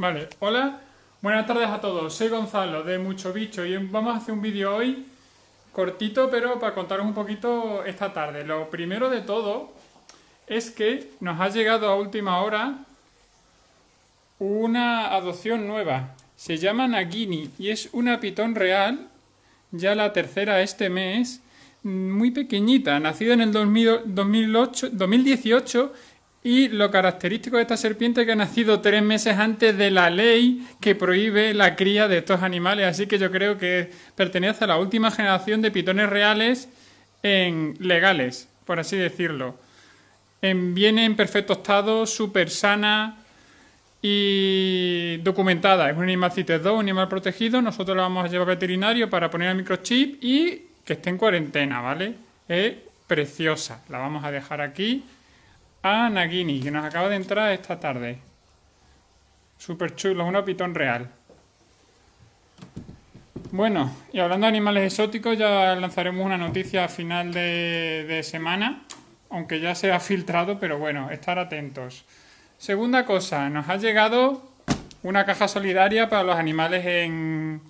Vale, hola, buenas tardes a todos. Soy Gonzalo de Mucho Bicho y vamos a hacer un vídeo hoy cortito, pero para contaros un poquito esta tarde. Lo primero de todo es que nos ha llegado a última hora una adopción nueva. Se llama Nagini y es una pitón real, ya la tercera este mes, muy pequeñita, nacida en el 2008, 2018 y lo característico de esta serpiente es que ha nacido tres meses antes de la ley que prohíbe la cría de estos animales. Así que yo creo que pertenece a la última generación de pitones reales legales, por así decirlo. En, viene en perfecto estado, súper sana y documentada. Es un animal CITES 2, un animal protegido. Nosotros lo vamos a llevar al veterinario para poner el microchip y que esté en cuarentena, ¿vale? Es preciosa. La vamos a dejar aquí a Nagini, que nos acaba de entrar esta tarde. Súper chulo, una pitón real. Bueno, y hablando de animales exóticos, ya lanzaremos una noticia a final de, de semana, aunque ya se ha filtrado, pero bueno, estar atentos. Segunda cosa, nos ha llegado una caja solidaria para los animales en...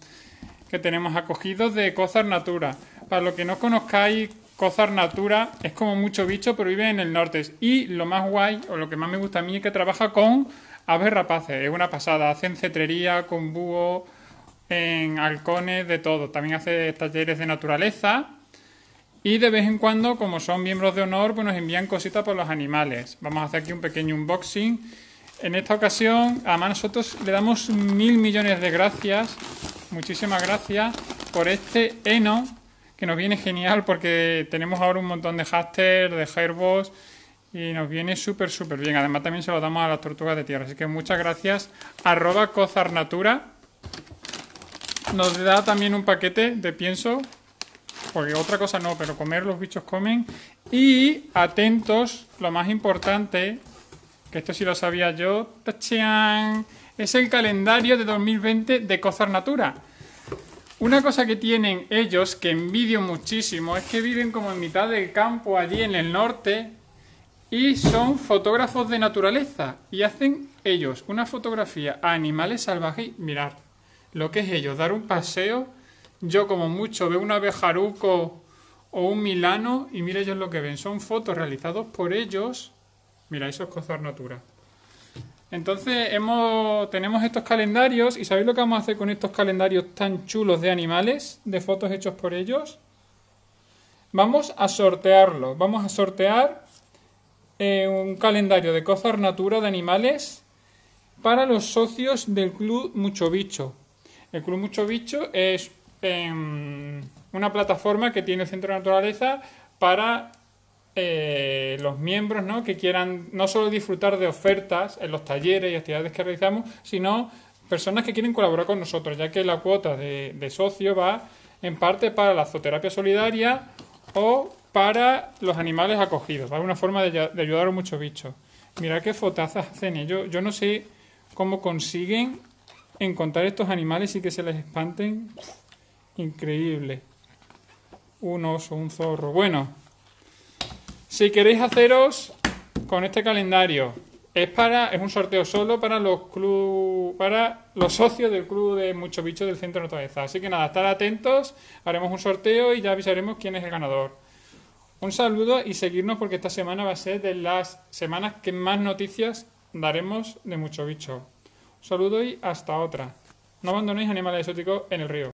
que tenemos acogidos de Cozar Natura. Para los que no conozcáis Cozar Natura es como mucho bicho, pero vive en el norte. Y lo más guay, o lo que más me gusta a mí, es que trabaja con aves rapaces. Es una pasada. Hacen cetrería con búho, en halcones, de todo. También hace talleres de naturaleza. Y de vez en cuando, como son miembros de honor, pues nos envían cositas por los animales. Vamos a hacer aquí un pequeño unboxing. En esta ocasión, además nosotros le damos mil millones de gracias, muchísimas gracias, por este heno que nos viene genial porque tenemos ahora un montón de hasters, de Hairboss y nos viene súper, súper bien. Además también se lo damos a las tortugas de tierra. Así que muchas gracias. Arroba Cozarnatura. Nos da también un paquete de pienso. Porque otra cosa no, pero comer los bichos comen. Y atentos, lo más importante, que esto sí lo sabía yo, ¡tachán! es el calendario de 2020 de Cozarnatura. Una cosa que tienen ellos, que envidio muchísimo, es que viven como en mitad del campo allí en el norte y son fotógrafos de naturaleza y hacen ellos una fotografía a animales salvajes. Mirad lo que es ellos, dar un paseo. Yo como mucho veo un abejaruco o un milano y mira ellos lo que ven. Son fotos realizados por ellos. Mira, eso es Cozar Natura. Entonces tenemos estos calendarios y ¿sabéis lo que vamos a hacer con estos calendarios tan chulos de animales, de fotos hechos por ellos? Vamos a sortearlo. Vamos a sortear eh, un calendario de Cozar Natura de animales para los socios del Club Mucho Bicho. El Club Mucho Bicho es em, una plataforma que tiene el Centro de Naturaleza para eh, los miembros ¿no? que quieran no solo disfrutar de ofertas en los talleres y actividades que realizamos, sino personas que quieren colaborar con nosotros, ya que la cuota de, socio va en parte para la zooterapia solidaria o para los animales acogidos. Es una forma de, ayudar a muchos bichos. Mira qué fotazas hacen ellos. Yo no sé cómo consiguen encontrar estos animales y que se les espanten. Increíble. Un oso, un zorro. Bueno, si queréis haceros con este calendario, es para es un sorteo solo para los club, para los socios del club de Mucho Bicho del Centro de Naturaleza. Así que nada, estar atentos, haremos un sorteo y ya avisaremos quién es el ganador. Un saludo y seguirnos porque esta semana va a ser de las semanas que más noticias daremos de Mucho Bicho. Un saludo y hasta otra. No abandonéis animales exóticos en el río.